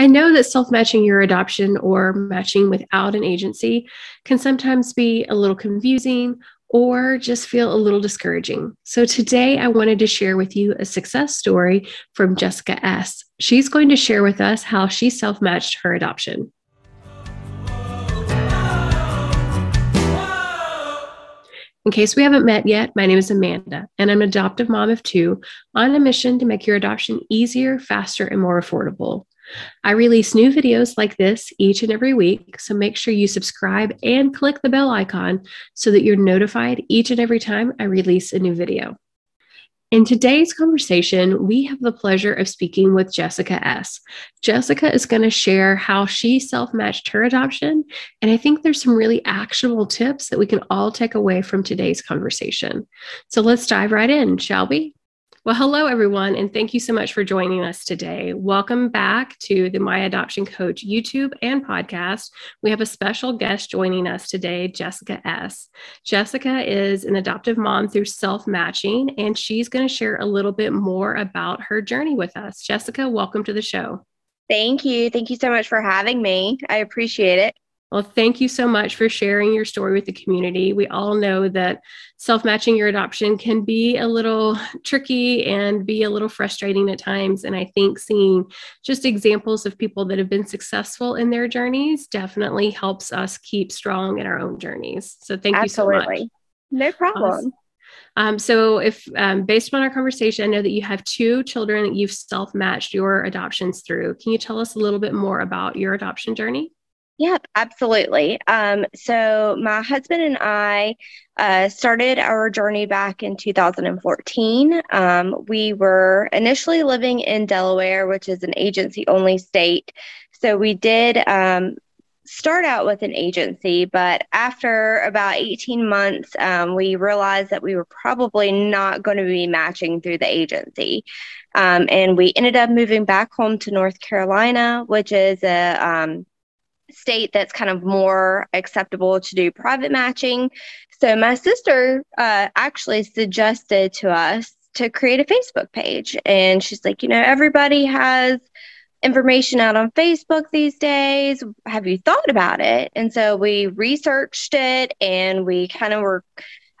I know that self matching your adoption or matching without an agency can sometimes be a little confusing or just feel a little discouraging. So today I wanted to share with you a success story from Jessica S. She's going to share with us how she self matched her adoption. In case we haven't met yet, my name is Amanda, and I'm an adoptive mom of two on a mission to make your adoption easier, faster, and more affordable. I release new videos like this each and every week, so make sure you subscribe and click the bell icon so that you're notified each and every time I release a new video. In today's conversation, we have the pleasure of speaking with Jessica S. Jessica is going to share how she self matched her adoption. And I think there's some really actionable tips that we can all take away from today's conversation. So let's dive right in, shall we? Well, hello, everyone, and thank you so much for joining us today. Welcome back to the My Adoption Coach YouTube and podcast. We have a special guest joining us today, Jessica S. Jessica is an adoptive mom through self matching, and she's going to share a little bit more about her journey with us. Jessica, welcome to the show. Thank you. Thank you so much for having me. I appreciate it. Well, thank you so much for sharing your story with the community. We all know that self matching your adoption can be a little tricky and be a little frustrating at times. And I think seeing just examples of people that have been successful in their journeys definitely helps us keep strong in our own journeys. So thank Absolutely. you so much. Absolutely. No problem. Um, so, if um, based on our conversation, I know that you have two children that you've self matched your adoptions through. Can you tell us a little bit more about your adoption journey? Yep, absolutely. Um, so my husband and I uh, started our journey back in 2014. Um, we were initially living in Delaware, which is an agency only state. So we did um, start out with an agency, but after about 18 months, um, we realized that we were probably not going to be matching through the agency. Um, and we ended up moving back home to North Carolina, which is a um, state that's kind of more acceptable to do private matching. So my sister uh, actually suggested to us to create a Facebook page. And she's like, you know, everybody has information out on Facebook these days. Have you thought about it? And so we researched it and we kind of were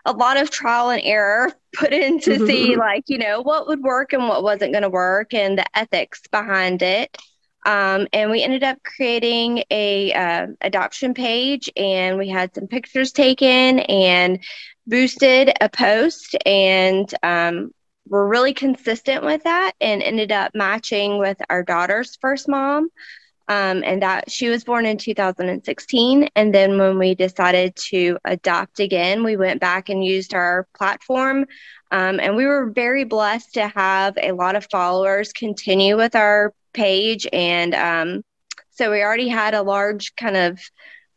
a lot of trial and error put in to see like, you know, what would work and what wasn't going to work and the ethics behind it. Um, and we ended up creating a uh, adoption page and we had some pictures taken and boosted a post and um, we're really consistent with that and ended up matching with our daughter's first mom. Um, and that she was born in 2016 and then when we decided to adopt again we went back and used our platform. Um, and we were very blessed to have a lot of followers continue with our page. And um, so we already had a large kind of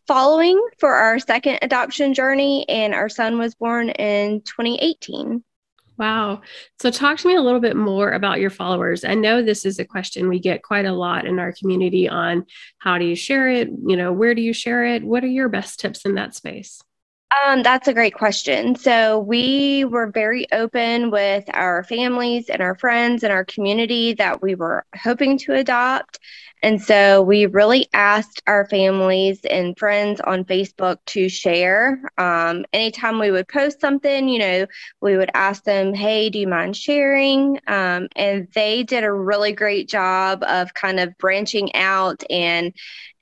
following for our second adoption journey, and our son was born in 2018. Wow. So, talk to me a little bit more about your followers. I know this is a question we get quite a lot in our community on how do you share it? You know, where do you share it? What are your best tips in that space? Um, that's a great question. So, we were very open with our families and our friends and our community that we were hoping to adopt. And so, we really asked our families and friends on Facebook to share. Um, anytime we would post something, you know, we would ask them, Hey, do you mind sharing? Um, and they did a really great job of kind of branching out and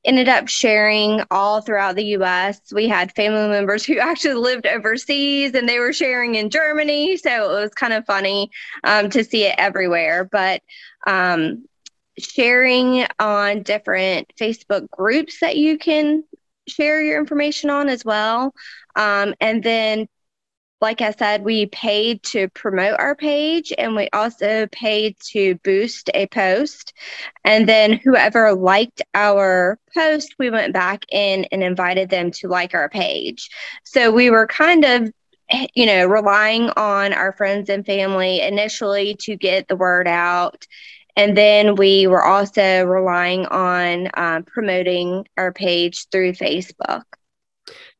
ended up sharing all throughout the US. We had family members who actually lived overseas and they were sharing in Germany. So it was kind of funny um, to see it everywhere. But um, sharing on different Facebook groups that you can share your information on as well. Um, and then like I said, we paid to promote our page and we also paid to boost a post. And then whoever liked our post, we went back in and invited them to like our page. So we were kind of you know, relying on our friends and family initially to get the word out. And then we were also relying on um, promoting our page through Facebook.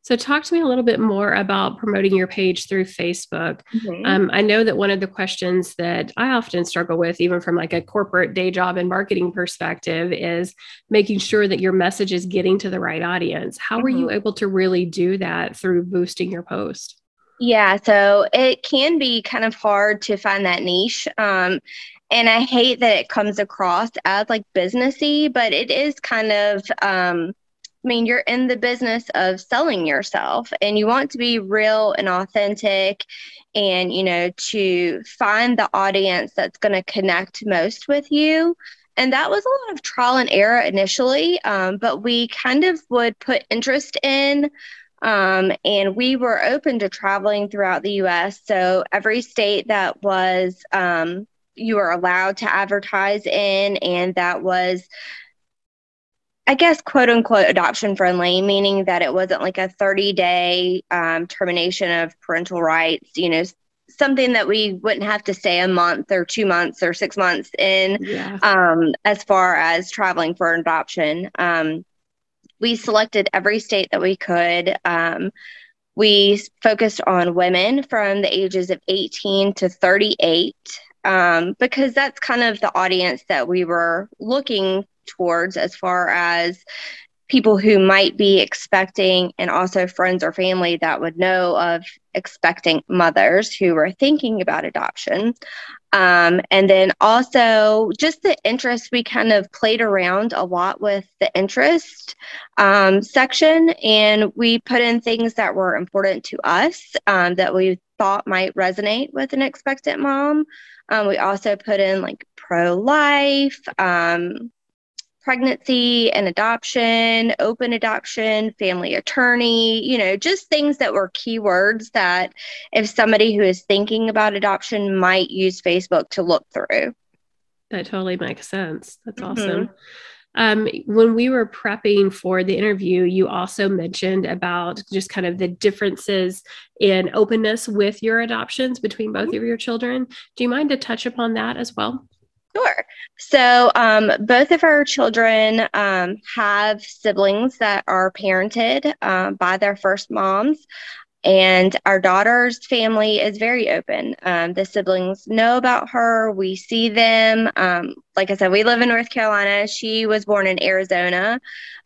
So, talk to me a little bit more about promoting your page through Facebook. Mm-hmm. Um, I know that one of the questions that I often struggle with, even from like a corporate day job and marketing perspective, is making sure that your message is getting to the right audience. How mm-hmm. were you able to really do that through boosting your post? Yeah, so it can be kind of hard to find that niche. Um, and I hate that it comes across as like businessy, but it is kind of um, I mean, you're in the business of selling yourself and you want to be real and authentic and, you know, to find the audience that's going to connect most with you. And that was a lot of trial and error initially, um, but we kind of would put interest in. Um, and we were open to traveling throughout the US. So every state that was, um, you were allowed to advertise in, and that was I guess, quote unquote, adoption friendly, meaning that it wasn't like a 30 day um, termination of parental rights, you know, something that we wouldn't have to stay a month or two months or six months in yeah. um, as far as traveling for adoption. Um, we selected every state that we could. Um, we focused on women from the ages of 18 to 38 um, because that's kind of the audience that we were looking towards as far as people who might be expecting and also friends or family that would know of expecting mothers who were thinking about adoption. Um, and then also just the interest, we kind of played around a lot with the interest um, section and we put in things that were important to us um, that we thought might resonate with an expectant mom. Um, we also put in like pro life, um, pregnancy and adoption, open adoption, family attorney, you know, just things that were keywords that if somebody who is thinking about adoption might use Facebook to look through. That totally makes sense. That's mm-hmm. awesome. Um, when we were prepping for the interview, you also mentioned about just kind of the differences in openness with your adoptions between both mm-hmm. of your children. Do you mind to touch upon that as well? Sure. So, um, both of our children um, have siblings that are parented uh, by their first moms. And our daughter's family is very open. Um, the siblings know about her. We see them. Like I said, we live in North Carolina. She was born in Arizona.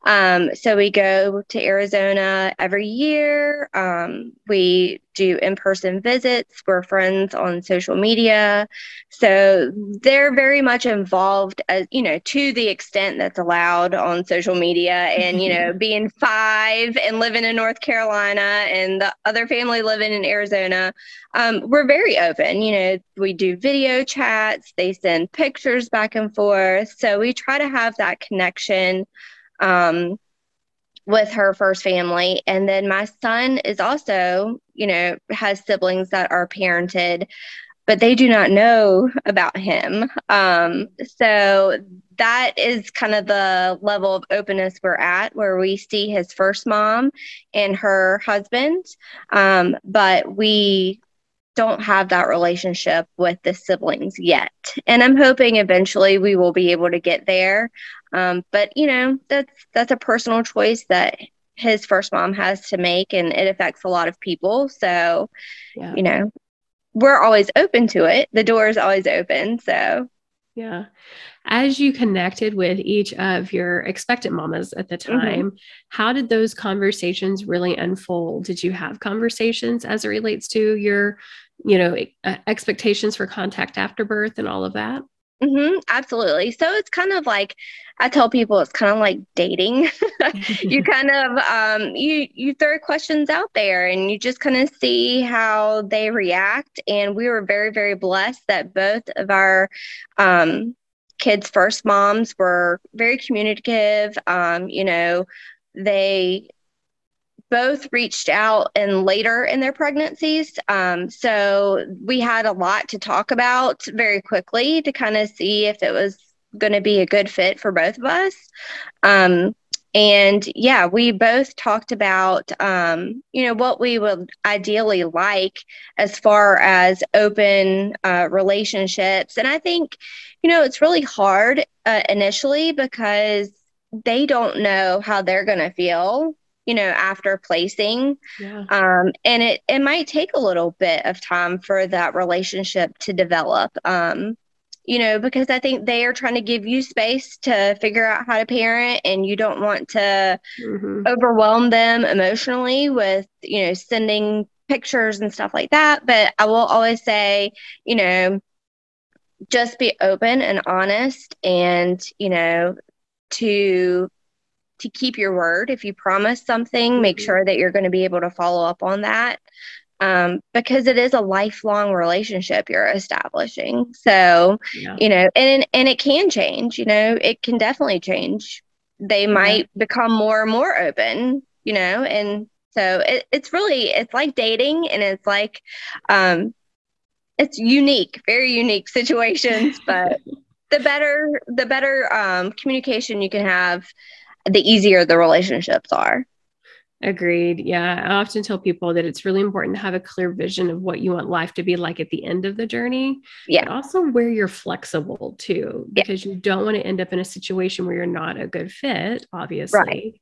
Um, so we go to Arizona every year. Um, we do in person visits. We're friends on social media. So they're very much involved, as, you know, to the extent that's allowed on social media. And, you know, being five and living in North Carolina and the other family living in Arizona, um, we're very open. You know, we do video chats, they send pictures back and forth. So we try to have that connection um, with her first family. And then my son is also, you know, has siblings that are parented, but they do not know about him. Um, so that is kind of the level of openness we're at, where we see his first mom and her husband, um, but we don't have that relationship with the siblings yet. And I'm hoping eventually we will be able to get there. Um, but you know, that's that's a personal choice that his first mom has to make and it affects a lot of people. So, yeah. you know, we're always open to it. The door is always open. So yeah. As you connected with each of your expectant mamas at the mm-hmm. time, mm-hmm. how did those conversations really unfold? Did you have conversations as it relates to your, you know, expectations for contact after birth and all of that? Mm-hmm, absolutely. So it's kind of like I tell people it's kind of like dating. you kind of um, you you throw questions out there and you just kind of see how they react. And we were very very blessed that both of our um, kids' first moms were very communicative. Um, you know, they both reached out and later in their pregnancies. Um, so we had a lot to talk about very quickly to kind of see if it was going to be a good fit for both of us. Um, and yeah, we both talked about, um, you know, what we would ideally like as far as open uh, relationships. And I think, you know, it's really hard uh, initially because they don't know how they're going to feel you know, after placing. Yeah. Um, and it, it might take a little bit of time for that relationship to develop. Um, you know, because I think they are trying to give you space to figure out how to parent and you don't want to mm-hmm. overwhelm them emotionally with, you know, sending pictures and stuff like that. But I will always say, you know, just be open and honest and, you know, to to keep your word. If you promise something, mm-hmm. make sure that you're going to be able to follow up on that. Um, because it is a lifelong relationship you're establishing. So, yeah. you know, and and it can change, you know, it can definitely change. They might become more and more open, you know, and so it, it's really it's like dating and it's like um it's unique, very unique situations, but the better the better um communication you can have the easier the relationships are. Agreed. Yeah. I often tell people that it's really important to have a clear vision of what you want life to be like at the end of the journey. Yeah. also where you're flexible too, because yeah. you don't want to end up in a situation where you're not a good fit, obviously. Right.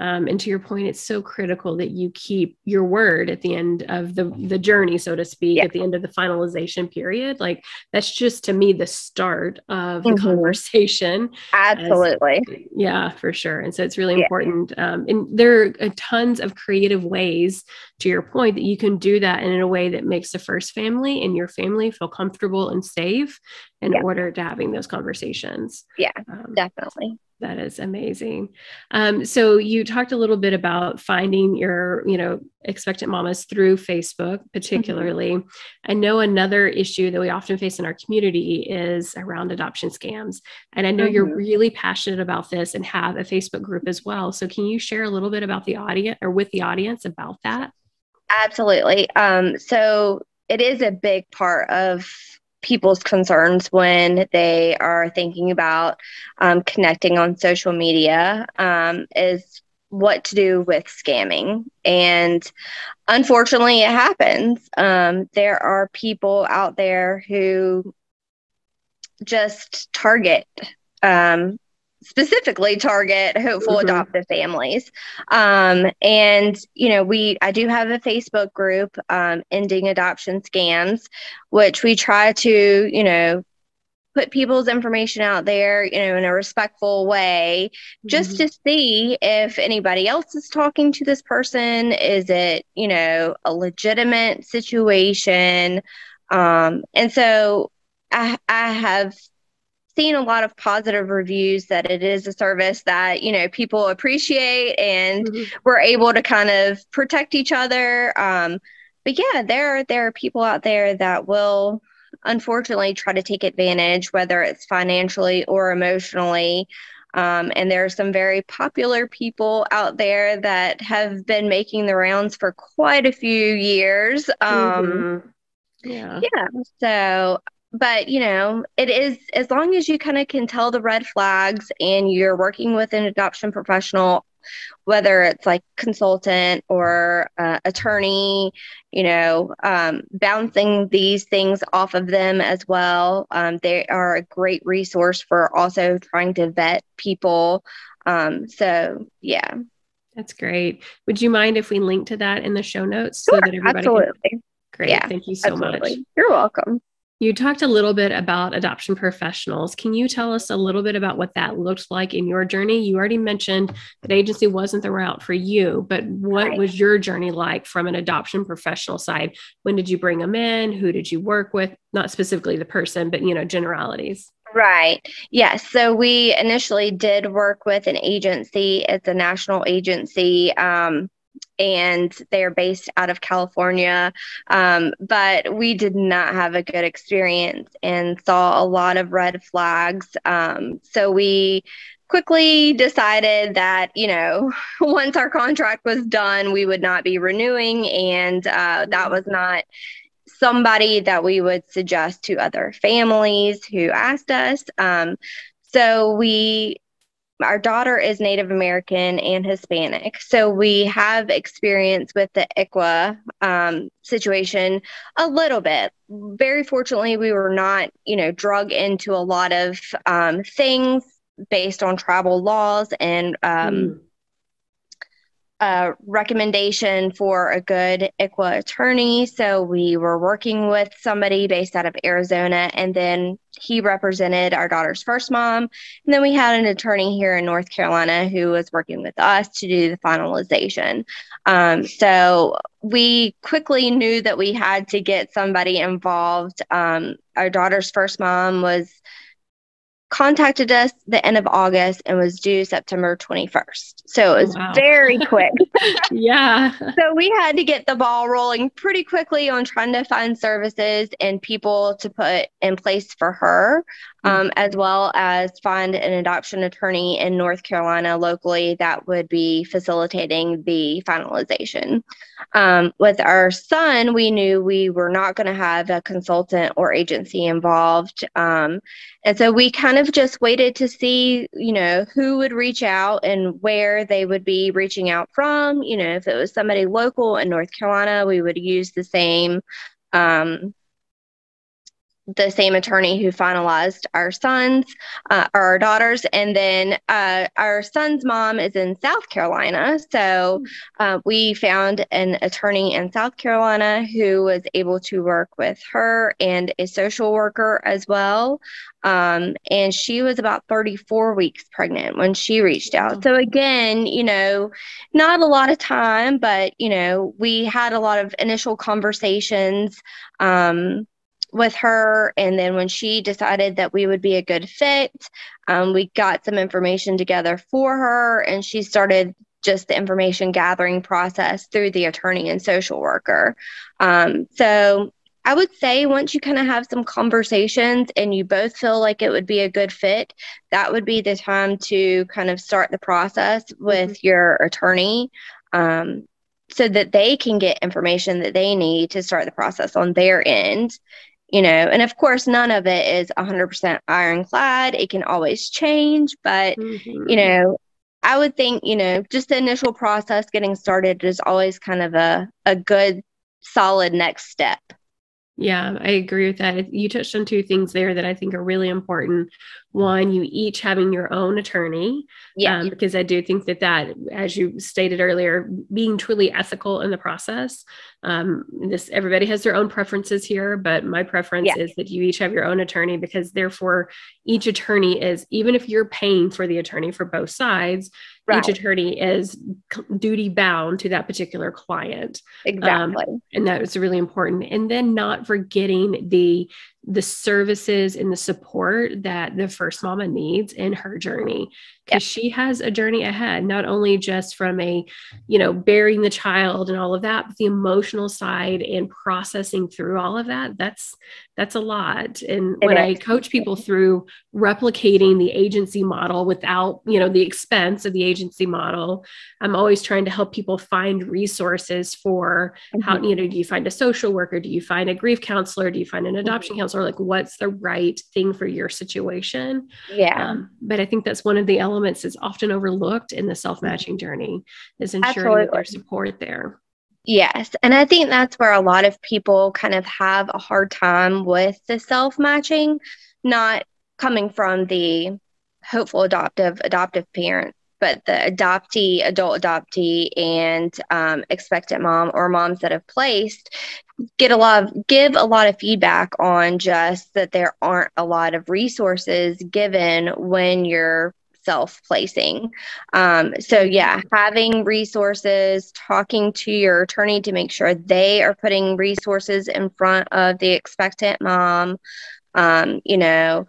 Um, and to your point, it's so critical that you keep your word at the end of the the journey, so to speak, yeah. at the end of the finalization period. Like that's just to me the start of the mm-hmm. conversation. Absolutely. As, yeah, for sure. And so it's really yeah. important. Um, and there are tons of creative ways, to your point, that you can do that in a way that makes the first family and your family feel comfortable and safe in yeah. order to having those conversations. Yeah, um, definitely. That is amazing. Um, so you talked a little bit about finding your, you know, expectant mamas through Facebook, particularly. Mm-hmm. I know another issue that we often face in our community is around adoption scams. And I know mm-hmm. you're really passionate about this and have a Facebook group as well. So can you share a little bit about the audience or with the audience about that? Absolutely. Um, so it is a big part of people's concerns when they are thinking about um, connecting on social media um, is what to do with scamming. And unfortunately, it happens. Um, there are people out there who just target um, specifically target hopeful mm-hmm. adoptive families. Um, and, you know, we, I do have a Facebook group, um, Ending Adoption Scams, which we try to, you know, put people's information out there, you know, in a respectful way, just mm-hmm. to see if anybody else is talking to this person. Is it, you know, a legitimate situation? Um, and so I, I have seen a lot of positive reviews that it is a service that you know people appreciate and mm-hmm. we're able to kind of protect each other um, but yeah there there are people out there that will unfortunately try to take advantage whether it's financially or emotionally um, and there are some very popular people out there that have been making the rounds for quite a few years um, mm-hmm. Yeah. Yeah. So but you know it is as long as you kind of can tell the red flags and you're working with an adoption professional whether it's like consultant or uh, attorney you know um, bouncing these things off of them as well um, they are a great resource for also trying to vet people um, so yeah that's great would you mind if we link to that in the show notes sure, so that everybody absolutely. Can... great yeah, thank you so absolutely. much you're welcome you talked a little bit about adoption professionals. Can you tell us a little bit about what that looked like in your journey? You already mentioned that agency wasn't the route for you, but what right. was your journey like from an adoption professional side? When did you bring them in? Who did you work with? Not specifically the person, but you know, generalities. Right. Yes. So we initially did work with an agency. It's a national agency. Um, and they are based out of California. Um, but we did not have a good experience and saw a lot of red flags. Um, so we quickly decided that, you know, once our contract was done, we would not be renewing. And uh, that was not somebody that we would suggest to other families who asked us. Um, so we our daughter is Native American and Hispanic. So we have experience with the ICWA um, situation a little bit. Very fortunately, we were not, you know, drug into a lot of um, things based on tribal laws and um, mm. A recommendation for a good ICWA attorney. So we were working with somebody based out of Arizona, and then he represented our daughter's first mom. And then we had an attorney here in North Carolina who was working with us to do the finalization. Um, so we quickly knew that we had to get somebody involved. Um, our daughter's first mom was contacted us the end of August and was due September 21st. So it was oh, wow. very quick. yeah. So we had to get the ball rolling pretty quickly on trying to find services and people to put in place for her, mm-hmm. um, as well as find an adoption attorney in North Carolina locally that would be facilitating the finalization. Um, with our son, we knew we were not going to have a consultant or agency involved. Um, and so we kind of just waited to see, you know, who would reach out and where they would be reaching out from. You know, if it was somebody local in North Carolina, we would use the same um, the same attorney who finalized our sons uh, or our daughters. And then uh, our son's mom is in south carolina. So uh, we found an attorney in south carolina who was able to work with her and a social worker as well. Um, and she was about 34 weeks pregnant when she reached out. So again you know not a lot of time but you know we had a lot of initial conversations um, with her. And then when she decided that we would be a good fit, um, we got some information together for her and she started just the information gathering process through the attorney and social worker. Um, so I would say once you kind of have some conversations and you both feel like it would be a good fit, that would be the time to kind of start the process with mm-hmm. your attorney. Um, so that they can get information that they need to start the process on their end you know and of course none of it is 100% ironclad it can always change but mm-hmm. you know i would think you know just the initial process getting started is always kind of a, a good solid next step yeah, I agree with that. You touched on two things there that I think are really important. One, you each having your own attorney. Yeah. Um, because I do think that that, as you stated earlier, being truly ethical in the process. Um, this everybody has their own preferences here, but my preference yeah. is that you each have your own attorney because therefore each attorney is even if you're paying for the attorney for both sides, right. each attorney is duty bound to that particular client. Exactly. Um, and that is really important. And then not forgetting the the services and the support that the first mama needs in her journey because yep. she has a journey ahead not only just from a you know bearing the child and all of that but the emotional side and processing through all of that that's that's a lot and it when is. i coach people through replicating the agency model without you know the expense of the agency model i'm always trying to help people find resources for mm-hmm. how you know do you find a social worker do you find a grief counselor do you find an adoption mm-hmm. counselor like what's the right thing for your situation yeah um, but i think that's one of the elements that's often overlooked in the self-matching journey is ensuring Absolutely. that there's support there Yes. And I think that's where a lot of people kind of have a hard time with the self matching, not coming from the hopeful adoptive adoptive parent, but the adoptee, adult adoptee, and um, expectant mom or moms that have placed get a lot of give a lot of feedback on just that there aren't a lot of resources given when you're self placing. Um, so, yeah, having resources, talking to your attorney to make sure they are putting resources in front of the expectant mom, um, you know,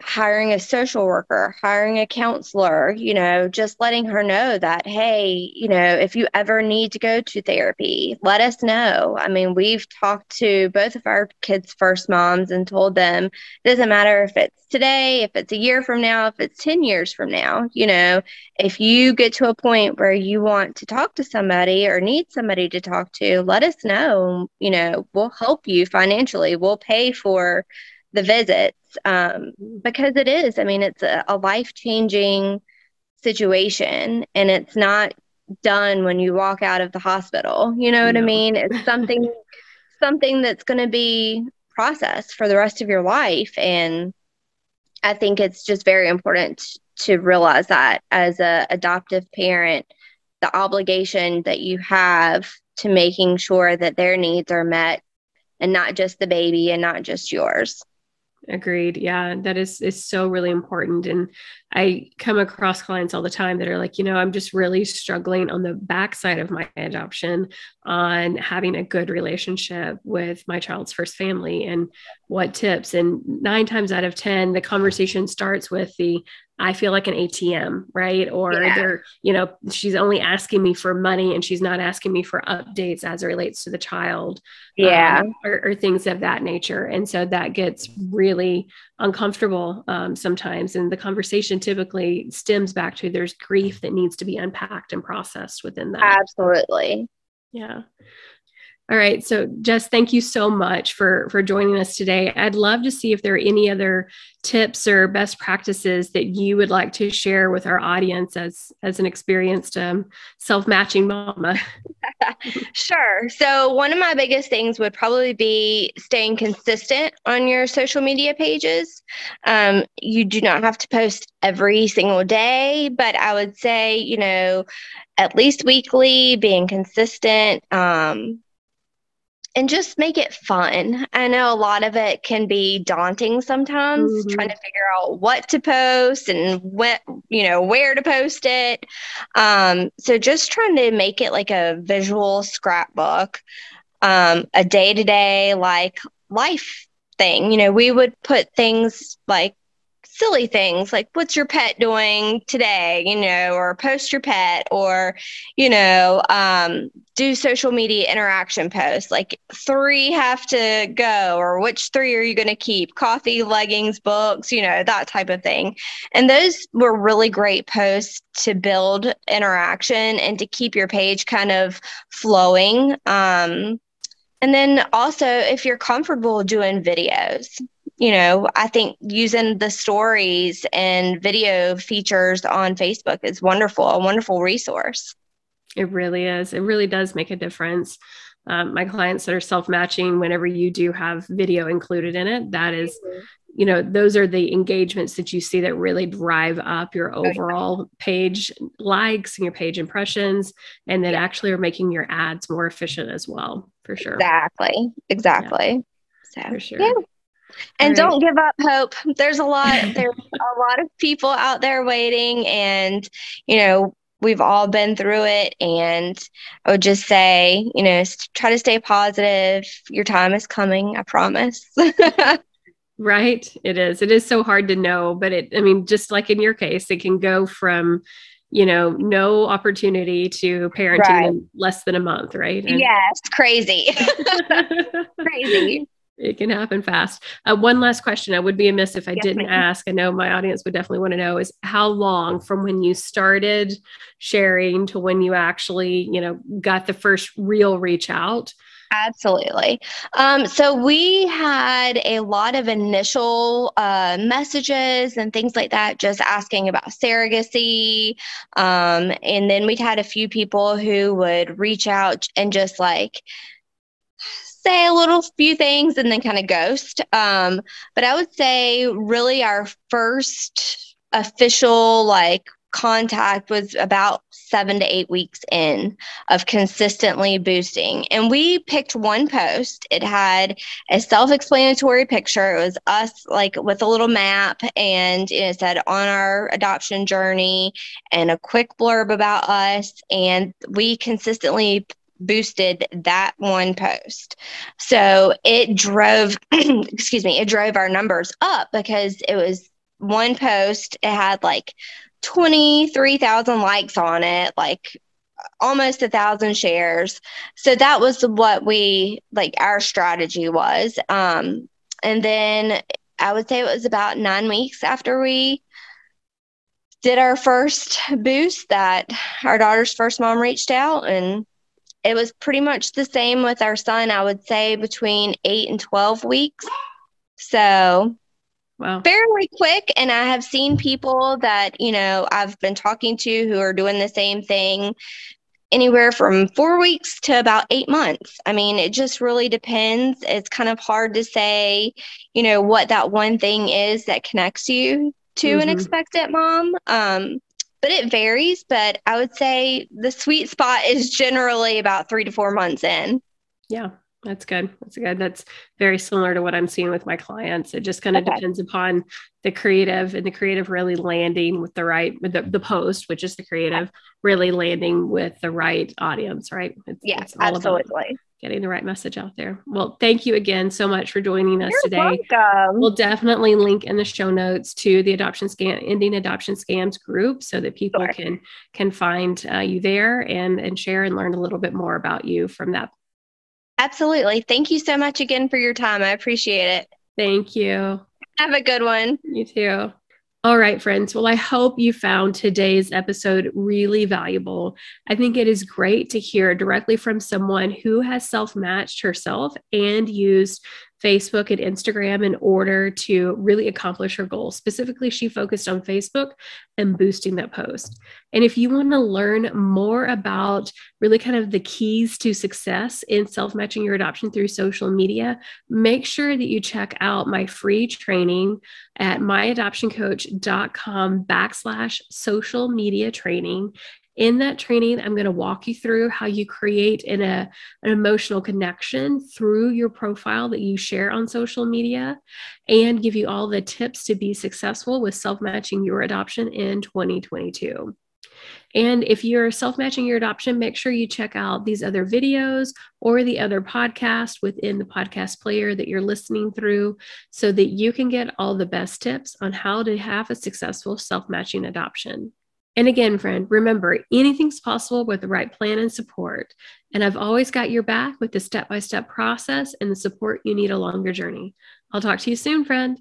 hiring a social worker, hiring a counselor, you know, just letting her know that, hey, you know, if you ever need to go to therapy, let us know. I mean, we've talked to both of our kids' first moms and told them it doesn't matter if it's today, if it's a year from now, if it's 10 years from now, you know, if you get to a point where you want to talk to somebody or need somebody to talk to, let us know. You know, we'll help you financially, we'll pay for the visits um, because it is. I mean, it's a, a life changing situation and it's not done when you walk out of the hospital. You know what no. I mean? It's something something that's going to be processed for the rest of your life and I think it's just very important to realize that as a adoptive parent the obligation that you have to making sure that their needs are met and not just the baby and not just yours. Agreed. Yeah, that is is so really important. And I come across clients all the time that are like, you know, I'm just really struggling on the backside of my adoption on having a good relationship with my child's first family and what tips. And nine times out of 10, the conversation starts with the I feel like an ATM, right? Or yeah. they're, you know, she's only asking me for money and she's not asking me for updates as it relates to the child. Yeah. Um, or, or, things of that nature. And so that gets really uncomfortable um, sometimes. And the conversation typically stems back to there's grief that needs to be unpacked and processed within that. Absolutely. Yeah. All right. So Jess, thank you so much for for joining us today. I'd love to see if there are any other tips or best practices that you would like to share with our audience as as an experienced um, self-matching mama. sure. So one of my biggest things would probably be staying consistent on your social media pages. Um, you do not have to post every single day, but I would say, you know, at least weekly, being consistent. Um, and just make it fun. I know a lot of it can be daunting sometimes mm-hmm. trying to figure out what to post and what, you know, where to post it. Um, so just trying to make it like a visual scrapbook, um, a day to day like life thing. You know, we would put things like silly things like what's your pet doing today? you know or post your pet or you know um, do social media interaction posts like three have to go or which three are you going to keep? Coffee leggings books you know that type of thing. And those were really great posts to build interaction and to keep your page kind of flowing um, and then also if you're comfortable doing videos you know, I think using the stories and video features on Facebook is wonderful, a wonderful resource. It really is. It really does make a difference. Um, my clients that are self matching, whenever you do have video included in it, that is, you know, those are the engagements that you see that really drive up your overall page likes and your page impressions, and that actually are making your ads more efficient as well, for sure. Exactly. Exactly. Yeah. So, for sure. Yeah and right. don't give up hope. There's a lot there's a lot of people out there waiting and you know we've all been through it. And i would just say you know try to stay positive. Your time is coming i promise. Right. It is. It is so hard to know but it i mean just like in your case it can go from you know no opportunity to parenting right. in less than a month right? And- yes. Crazy. Crazy it can happen fast. Uh, one last question. I would be amiss if I yes, didn't ask. I know my audience would definitely want to know is how long from when you started sharing to when you actually, you know, got the first real reach out? Absolutely. Um, so we had a lot of initial uh, messages and things like that, just asking about surrogacy. Um, and then we'd had a few people who would reach out and just like, say a little few things and then kind of ghost. Um, but I would say really our first official like contact was about seven to eight weeks in of consistently boosting. And we picked one post. It had a self explanatory picture. It was us, like with a little map, and it said on our adoption journey and a quick blurb about us. And we consistently boosted that one post. So it drove, excuse me, it drove our numbers up because it was one post. It had like 23,000 likes on it, like almost a thousand shares. So that was what we like our strategy was. Um, and then I would say it was about nine weeks after we did our first boost that our daughter's first mom reached out and it was pretty much the same with our son, I would say between eight and 12 weeks. So, wow. fairly quick. And I have seen people that, you know, I've been talking to who are doing the same thing anywhere from four weeks to about eight months. I mean, it just really depends. It's kind of hard to say, you know, what that one thing is that connects you to mm-hmm. an expectant mom. Um, but it varies. But I would say the sweet spot is generally about three to four months in. Yeah, that's good. That's good. That's very similar to what I'm seeing with my clients. It just kind of okay. depends upon the creative and the creative really landing with the right the, the post, which is the creative, really landing with the right audience, right? It's, yes, it's absolutely. Getting the right message out there. Well, thank you again so much for joining us You're today. Welcome. We'll definitely link in the show notes to the adoption scam ending adoption scams group so that people sure. can can find uh, you there and and share and learn a little bit more about you from that Absolutely. Thank you so much again for your time. I appreciate it. Thank you. Have a good one. You too. All right, friends. Well, I hope you found today's episode really valuable. I think it is great to hear directly from someone who has self matched herself and used Facebook and Instagram in order to really accomplish her goals. Specifically, she focused on Facebook and boosting that post. And if you want to learn more about really kind of the keys to success in self matching your adoption through social media, make sure that you check out my free training at myadoptioncoach.com backslash social media training in that training, I'm going to walk you through how you create in a, an emotional connection through your profile that you share on social media and give you all the tips to be successful with self matching your adoption in 2022. And if you're self matching your adoption, make sure you check out these other videos or the other podcast within the podcast player that you're listening through so that you can get all the best tips on how to have a successful self matching adoption. And again, friend, remember anything's possible with the right plan and support. And I've always got your back with the step by step process and the support you need along your journey. I'll talk to you soon, friend.